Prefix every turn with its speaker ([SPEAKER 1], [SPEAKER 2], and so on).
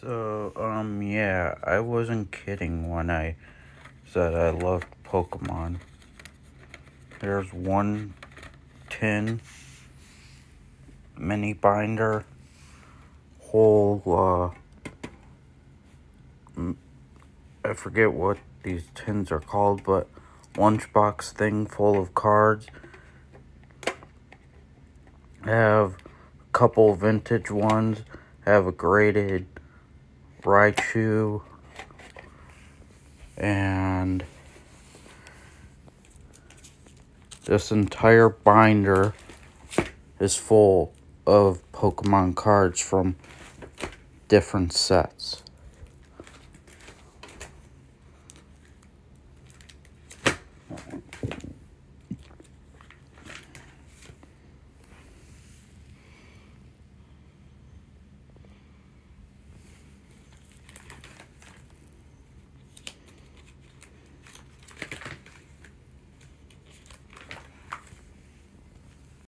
[SPEAKER 1] So, um, yeah, I wasn't kidding when I said I loved Pokemon. There's one tin mini binder, whole, uh, I forget what these tins are called, but lunchbox thing full of cards. I have a couple vintage ones. I have a graded Raichu, and this entire binder is full of Pokemon cards from different sets.